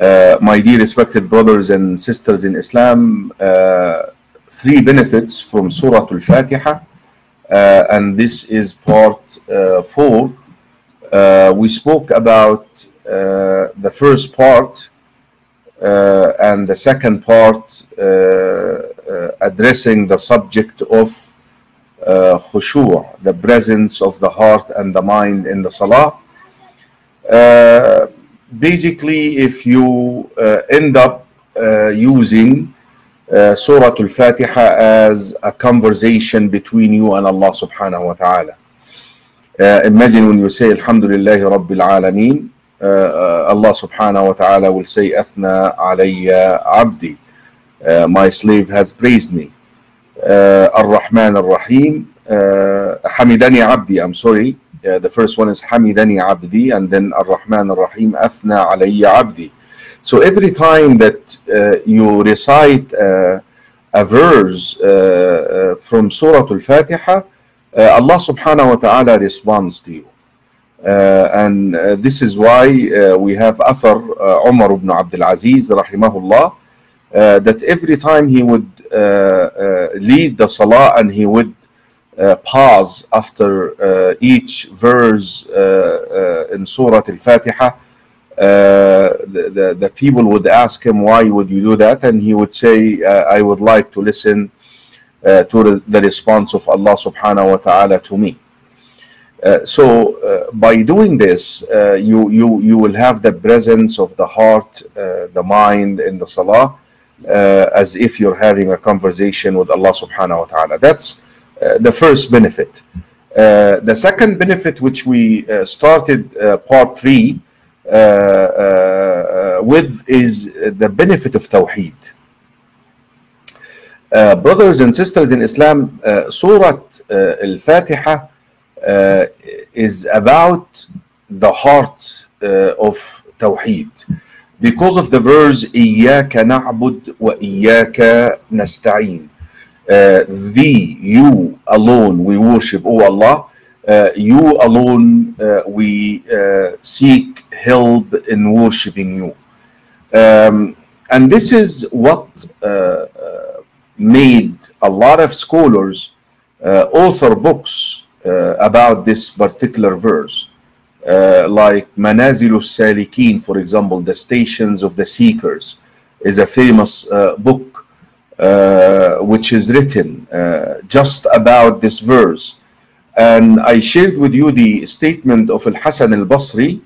Uh, my dear respected brothers and sisters in Islam, uh, three benefits from Surah Al-Fatiha, uh, and this is part uh, four. Uh, we spoke about uh, the first part and the second part addressing the subject of khushu', the presence of the heart and the mind in the salah basically if you uh, end up uh, using uh, Surah Al-Fatiha as a conversation between you and Allah subhanahu wa ta'ala. imagine when you say Alhamdulillah Rabbil Alameen, Allah subhanahu wa ta'ala will say Athna alayya abdi. my slave has praised me. Ar-Rahman Ar-Rahim, Hamidani abdi, I'm sorry. Uh, the first one is Hamidani Abdi, and then Ar Rahman Ar Rahim Athna Alayya Abdi. So every time that uh, you recite uh, a verse uh, uh, from Surah Al Fatiha, uh, Allah subhanahu wa ta'ala responds to you. and this is why we have Athar Umar ibn Abdul Aziz, rahimahullah, that every time he would lead the salah and he would uh, pause after uh, each verse uh, in Surah Al-Fatiha, the, the, the, people would ask him, why would you do that? And he would say, I would like to listen to the response of Allah subhanahu wa ta'ala to me. so by doing this, you, you, you will have the presence of the heart, the mind in the salah, as if you're having a conversation with Allah subhanahu wa ta'ala. That's uh, the first benefit. Uh, the second benefit, which we uh, started part three with, is the benefit of Tawheed. brothers and sisters in Islam, Surah Al-Fatiha is about the heart of Tawheed because of the verse إياك نعبد وإياك نستعين uh, you alone we worship, O Allah. Uh, you alone uh, we seek help in worshiping you. Um, and this is what made a lot of scholars author books about this particular verse. like Manazil Salikin, for example, the stations of the seekers, is a famous book uh, which is written uh, just about this verse. And I shared with you the statement of Al Hasan al Basri,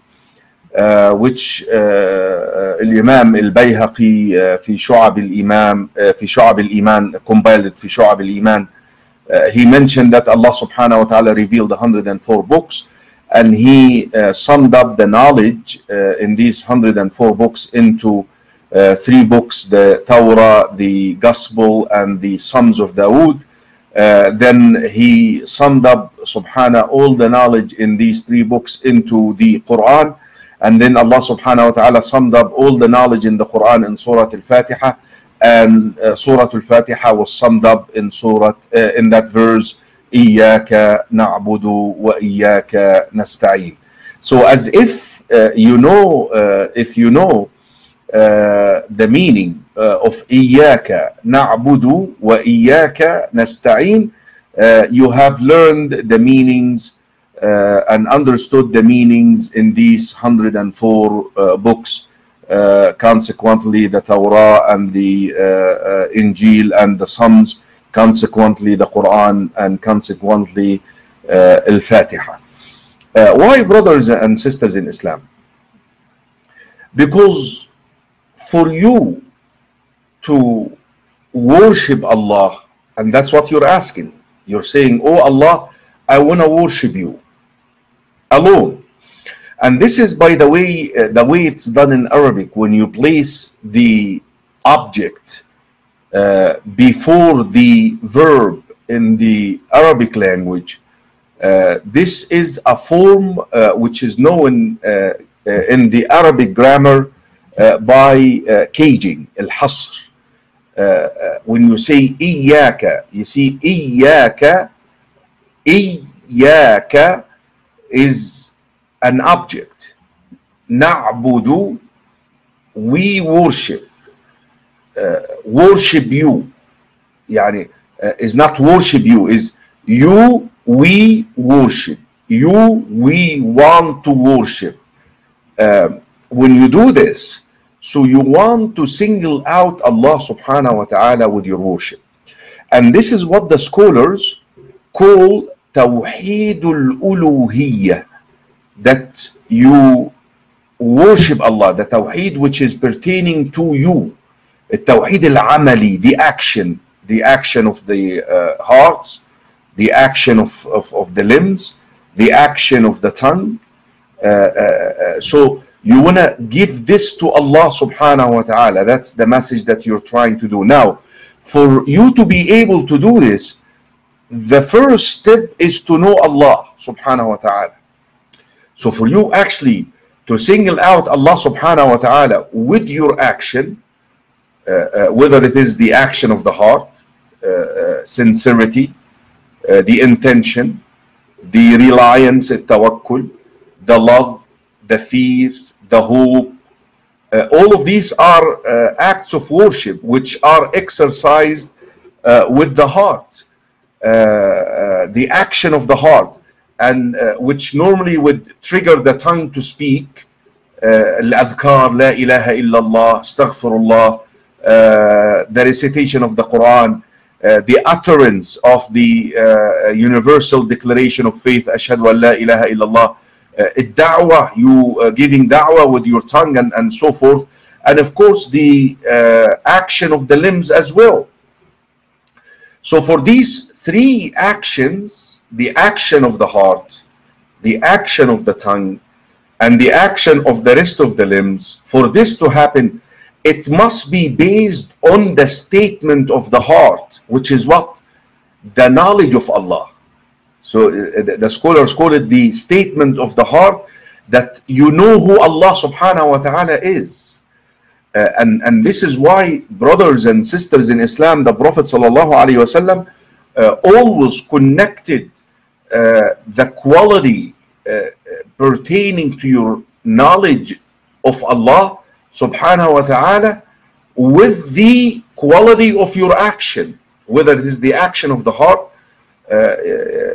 uh, which Imam al Bayhaqi في شعب الإمام في شعب الإيمان compiled it في شعب الإيمان. he mentioned that Allah subhanahu wa ta'ala revealed 104 books and he summed up the knowledge in these 104 books into uh, three books, the Torah, the Gospel, and the Psalms of Dawood. Uh, then he summed up, subhana, all the knowledge in these three books into the Quran. And then Allah subhanahu wa ta'ala summed up all the knowledge in the Quran in Surah Al-Fatiha. And uh, Surah Al-Fatiha was summed up in Surah, uh, in that verse, So as if uh, you know, uh, if you know, the meaning uh, of إياك نعبد وإياك نستعين uh, you have learned the meanings and understood the meanings in these 104 books consequently the Torah and the Injil and the Psalms consequently the Quran and consequently Al-Fatiha why brothers and sisters in Islam because for you to worship Allah, and that's what you're asking. You're saying, Oh Allah, I want to worship you alone. And this is, by the way, uh, the way it's done in Arabic. When you place the object uh, before the verb in the Arabic language, uh, this is a form uh, which is known uh, uh, in the Arabic grammar by uh, caging, al-hasr. Uh, uh, when you say إياك, you see إياك, إياك is an object. نعبد, we worship. Uh, worship you. يعني uh, is not worship you, is you we worship. You we want to worship. Um, when you do this, so you want to single out Allah subhanahu wa ta'ala with your worship. And this is what the scholars call Tawheedul Uluhiyyah, that you worship Allah, the Tawheed which is pertaining to you, Tawheed al-Amali, the action, the action of the uh, hearts, the action of, of, of, the limbs, the action of the tongue. Uh, uh, uh so you want to give this to Allah subhanahu wa ta'ala. That's the message that you're trying to do. Now, for you to be able to do this, the first step is to know Allah subhanahu wa ta'ala. So for you actually to single out Allah subhanahu wa ta'ala with your action, uh, uh, whether it is the action of the heart, uh, uh, sincerity, uh, the intention, the reliance, tawakkul, the love, the fear, the hope, uh, all of these are uh, acts of worship which are exercised uh, with the heart, uh, uh, the action of the heart, and uh, which normally would trigger the tongue to speak. الأذكار لا إله إلا الله استغفر الله the recitation of the Quran uh, the utterance of the uh, universal declaration of faith أشهد أن لا إله إلا uh, da'wah, you uh, giving da'wah with your tongue and, and so forth. And of course, the uh, action of the limbs as well. So for these three actions, the action of the heart, the action of the tongue, and the action of the rest of the limbs, for this to happen, it must be based on the statement of the heart, which is what? The knowledge of Allah so uh, the, the scholars call it the statement of the heart that you know who Allah subhanahu wa ta'ala is. Uh, and, and this is why brothers and sisters in Islam, the Prophet sallallahu alaihi wasallam uh, always connected uh, the quality uh, pertaining to your knowledge of Allah subhanahu wa ta'ala with the quality of your action, whether it is the action of the heart uh,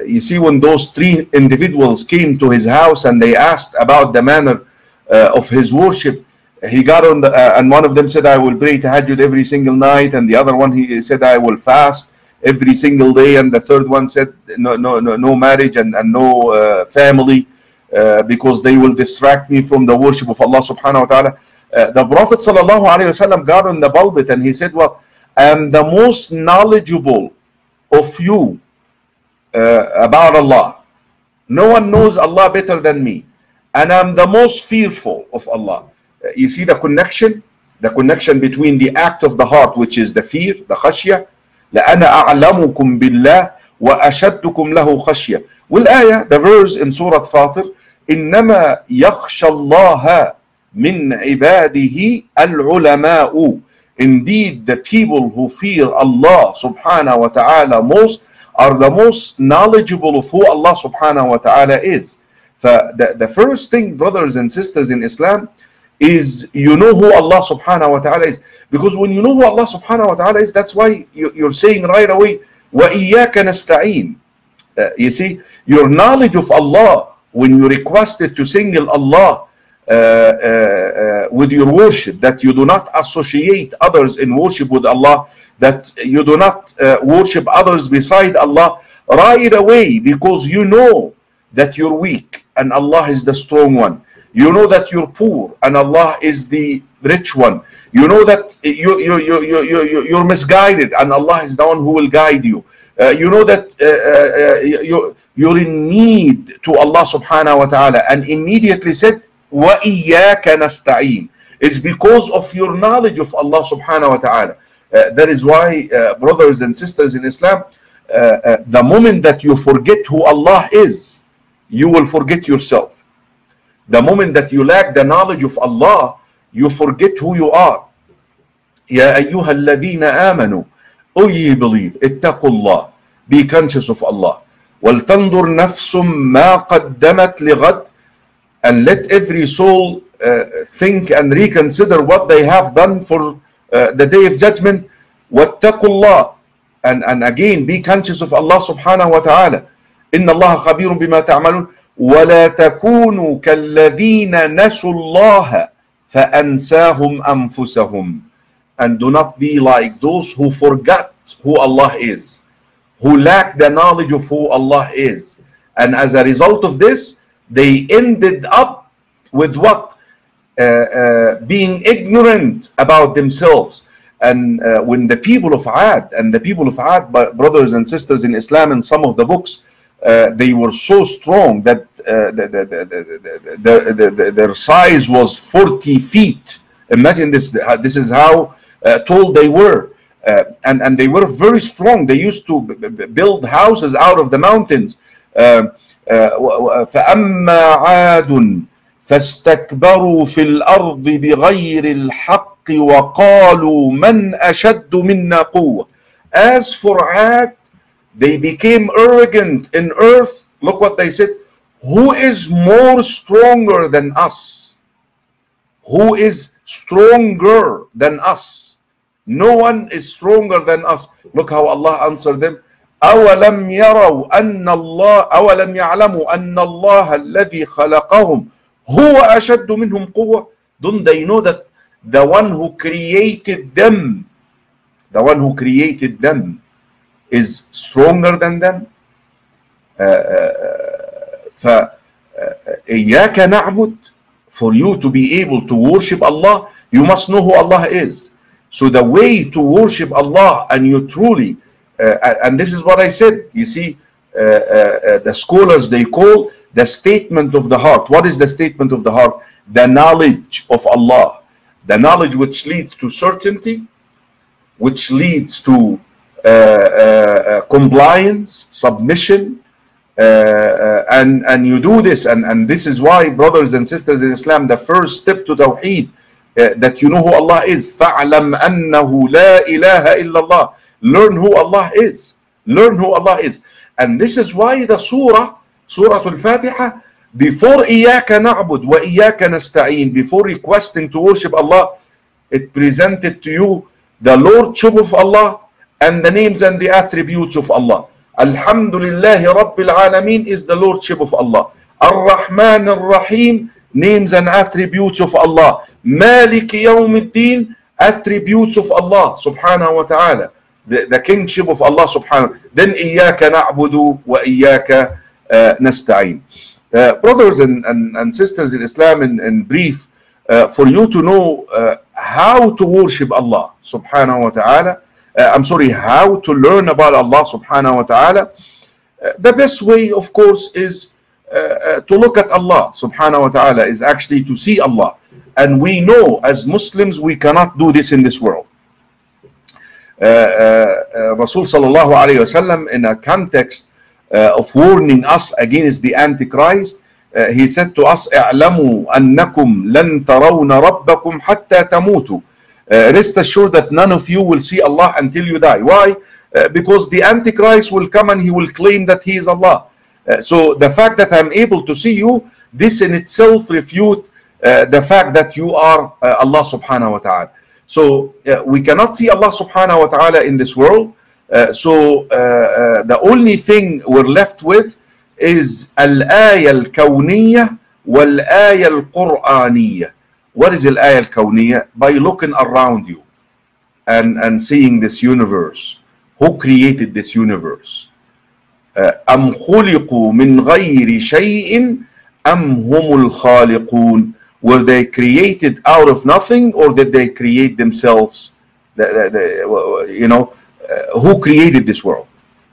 you see when those three individuals came to his house and they asked about the manner uh, of his worship he got on the uh, and one of them said i will pray tahajjud every single night and the other one he said i will fast every single day and the third one said no no no, no marriage and, and no uh, family uh, because they will distract me from the worship of allah subhanahu wa ta'ala. Uh, the prophet sallallahu alayhi wasallam got on the pulpit and he said well i am the most knowledgeable of you uh, about Allah. No one knows Allah better than me. And I'm the most fearful of Allah. Uh, you see the connection? The connection between the act of the heart, which is the fear, the khashya. لأنا أعلمكم بالله وأشدكم له خشية. والآية, the verse in Surah Fatir, إنما يخشى الله من عباده العلماء. Indeed, the people who fear Allah subhanahu wa ta'ala most are the most knowledgeable of who Allah subhanahu wa ta'ala is. The, the first thing, brothers and sisters in Islam, is you know who Allah subhanahu wa ta'ala is. Because when you know who Allah subhanahu wa ta'ala is, that's why you're saying right away, وَإِيَّاكَ نَسْتَعِينَ uh, You see, your knowledge of Allah, when you request it to single Allah, with your worship, that you do not associate others in worship with Allah, that you do not uh, worship others beside Allah right away because you know that you're weak and Allah is the strong one. You know that you're poor and Allah is the rich one. You know that you, you, you, you, you, you're misguided and Allah is the one who will guide you. Uh, you know that uh, uh, you, you're in need to Allah subhanahu wa ta'ala and immediately said, وَإِيَّاكَ نَسْتَعِينَ It's because of your knowledge of Allah subhanahu wa ta'ala. Uh, that is why, uh, brothers and sisters in Islam, uh, uh, the moment that you forget who Allah is, you will forget yourself. The moment that you lack the knowledge of Allah, you forget who you are. يا أيها الذين آمنوا O ye believe اتقوا الله Be conscious of Allah ولتنظر نفس ما قدمت لغد and let every soul uh, think and reconsider what they have done for uh, the day of judgment واتقوا الله and, and again be conscious of Allah subhanahu wa ta'ala إن الله خبير بما تعملون ولا تكونوا كالذين نسوا الله فأنساهم أنفسهم and do not be like those who forgot who Allah is who lack the knowledge of who Allah is and as a result of this they ended up with what uh, uh, being ignorant about themselves and uh, when the people of Ad and the people of Ad brothers and sisters in Islam in some of the books uh, they were so strong that uh, the, the, the, their size was 40 feet. Imagine this. This is how uh, tall they were. Uh, and, and they were very strong. They used to build houses out of the mountains. فأما عاد فاستكبروا في الأرض بغير الحق وقالوا من أشد منا قوة. As for Ad, they became arrogant in earth. Look what they said. Who is more stronger than us? Who is stronger than us? No one is stronger than us. Look how Allah answered them. أولم يروا أن الله أولم يعلموا أن الله الذي خلقهم هو أشد منهم قوة Don't they know that the one who created them the one who created them is stronger than them فإياك نعبد for you to be able to worship Allah you must know who Allah is so the way to worship Allah and you truly uh, and this is what I said. You see uh, uh, the scholars they call the statement of the heart. What is the statement of the heart? The knowledge of Allah. The knowledge which leads to certainty which leads to uh, uh, compliance, submission, uh, and and you do this, and and this is why, brothers and sisters in Islam, the first step to Tawheed, uh, that you know who Allah is. فَعْلَمْ أَنَّهُ لَا إِلَهَ إِلَّا اللَّهِ Learn who Allah is. Learn who Allah is. And this is why the surah, Surah Al-Fatiha, before إِيَّاكَ نَعْبُدْ وَإِيَّاكَ نَسْتَعِينَ, before requesting to worship Allah, it presented to you the Lordship of Allah and the names and the attributes of Allah. Alhamdulillahi Rabbil Alameen is the Lordship of Allah. Ar-Rahman Ar-Rahim names and attributes of Allah. Malik Yawmiddin attributes of Allah subhanahu wa ta'ala. The, the kingship of Allah subhanahu Then إياك نعبد وإياك uh, نستعين. Uh, brothers and, and, and sisters in Islam in, in brief, uh, for you to know uh, how to worship Allah subhanahu wa ta'ala, uh, I'm sorry, how to learn about Allah subhanahu wa ta'ala, uh, the best way, of course, is uh, uh, to look at Allah subhanahu wa ta'ala, is actually to see Allah. And we know as Muslims, we cannot do this in this world. Rasul sallallahu alayhi wasallam, in a context of warning us against the Antichrist, uh, he said to us اعلموا أنكم لن ترون ربكم حتى تموتوا uh, rest assured that none of you will see Allah until you die. Why? Uh, because the Antichrist will come and he will claim that he is Allah. Uh, so the fact that I'm able to see you, this in itself refute uh, the fact that you are uh, Allah subhanahu wa ta'ala. So we cannot see Allah subhanahu wa ta'ala in this world. so the only thing we're left with is al-ayah al-kawniyah wal-ayah al-Qur'aniyah. What is al-ayah al-kawniyah? By looking around you and, and seeing this universe. Who created this universe? أم خلقوا من غير شيء أم هم الخالقون Were they created out of nothing or did they create themselves? The, the, the, you know, uh, who created this world?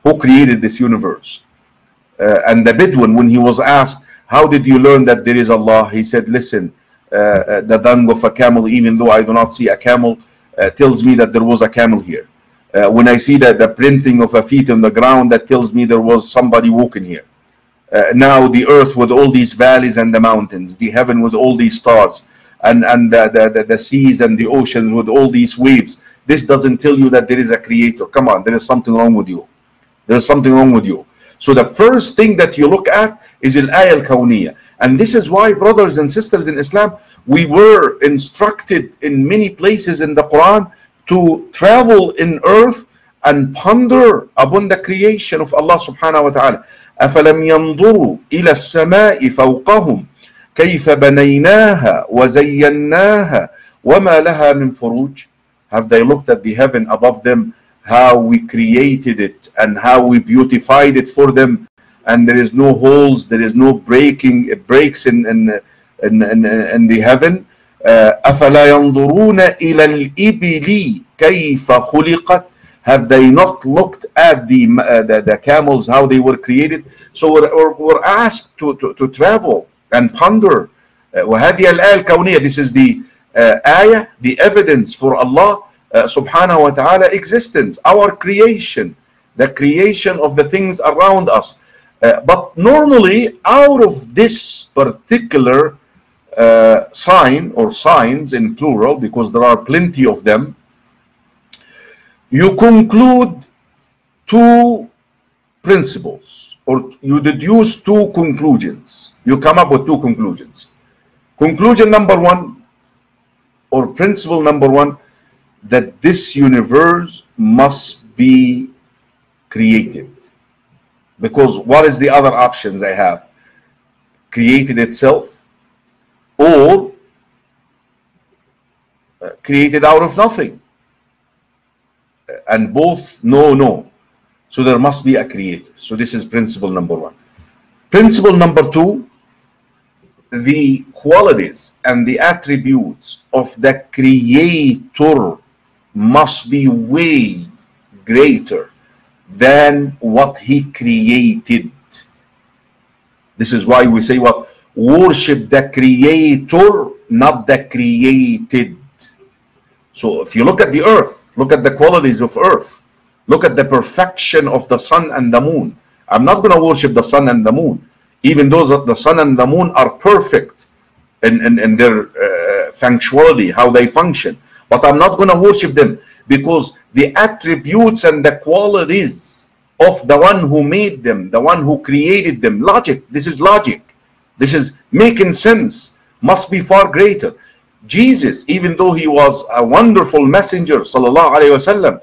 Who created this universe? Uh, and the Bedouin, when he was asked, how did you learn that there is Allah? He said, listen, uh, uh, the dung of a camel, even though I do not see a camel, uh, tells me that there was a camel here. Uh, when I see that the printing of a feet on the ground, that tells me there was somebody walking here. Uh, now the earth with all these valleys and the mountains, the heaven with all these stars, and and the, the, the seas and the oceans with all these waves. This doesn't tell you that there is a creator. Come on, there is something wrong with you. There is something wrong with you. So the first thing that you look at is al-ayah al-kawniyah. And this is why, brothers and sisters in Islam, we were instructed in many places in the Quran to travel in earth and ponder upon the creation of Allah subhanahu wa ta'ala. أفلم ينظروا إلى السماء فوقهم كيف بنيناها وزيناها وما لها من فروج Have they looked at the heaven above them how we created it and how we beautified it for them and there is no holes there is no breaking breaks in in in, in, in the heaven أفلا ينظرون إلى الإبل كيف خلقت have they not looked at the, uh, the, the camels how they were created so we're, we're, we're asked to, to, to travel and ponder uh, وهذه الآية الكونية this is the uh, ayah the evidence for Allah uh, subhanahu wa ta'ala existence our creation the creation of the things around us uh, but normally out of this particular uh, sign or signs in plural because there are plenty of them you conclude two principles or you deduce two conclusions. You come up with two conclusions. Conclusion number one or principle number one that this universe must be created. Because what is the other options i have? Created itself or uh, created out of nothing. And both no no. So there must be a creator. So this is principle number one. Principle number two the qualities and the attributes of the creator must be way greater than what he created. This is why we say what worship the creator not the created. So if you look at the earth look at the qualities of earth look at the perfection of the sun and the moon. I'm not going to worship the sun and the moon even though the sun and the moon are perfect in, in, in their uh, functionality how they function. But i'm not going to worship them because the attributes and the qualities of the one who made them the one who created them logic this is logic this is making sense must be far greater Jesus, even though he was a wonderful messenger, sallallahu alaihi wasallam,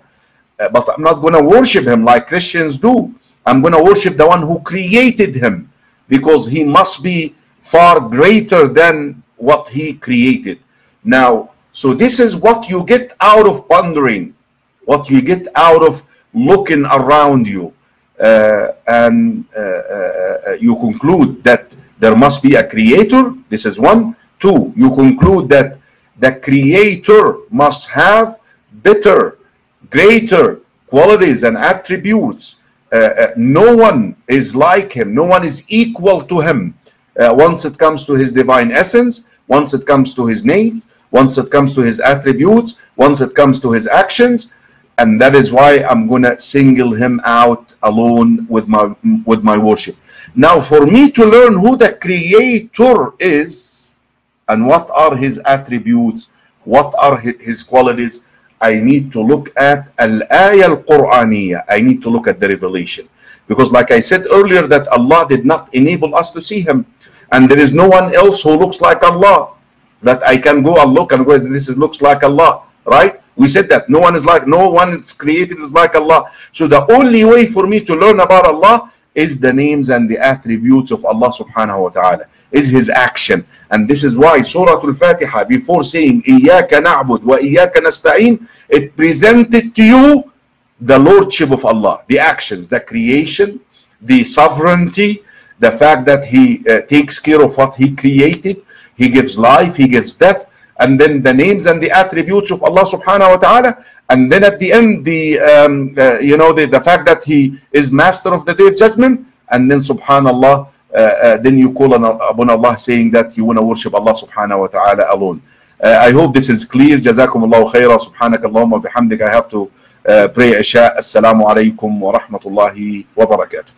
uh, but I'm not going to worship him like Christians do. I'm going to worship the one who created him because he must be far greater than what he created. Now, so this is what you get out of pondering, what you get out of looking around you, and uh, uh you conclude that there must be a creator. This is one. Two, you conclude that the creator must have better, greater qualities and attributes. Uh, uh, no one is like him, no one is equal to him uh, once it comes to his divine essence, once it comes to his name, once it comes to his attributes, once it comes to his actions. And that is why I'm to single him out alone with my with my worship. Now, for me to learn who the creator is and what are his attributes, what are his qualities, I need to look at al-ayah al-Qur'aniyah. I need to look at the revelation. Because like I said earlier that Allah did not enable us to see him. And there is no one else who looks like Allah. That I can go and look and go, this is, looks like Allah. Right? We said that no one is like no one is created is like Allah. So the only way for me to learn about Allah is the names and the attributes of Allah subhanahu wa ta'ala, is his action. And this is why Surah Al-Fatiha, before saying إِيَّاكَ نَعْبُدْ وَإِيَّاكَ نَسْتَعِينَ, it presented to you the lordship of Allah, the actions, the creation, the sovereignty, the fact that he uh, takes care of what he created, he gives life, he gives death, and then the names and the attributes of Allah subhanahu wa ta'ala and then at the end the um, uh, you know the, the fact that he is master of the day of judgment and then subhanallah uh, uh, then you call on, upon Allah saying that you want to worship Allah subhanahu wa ta'ala alone I hope this is clear. جزاكم الله خيرا سبحانك اللهم وبحمدك. I have to uh, pray عشاء. السلام عليكم ورحمة الله وبركاته.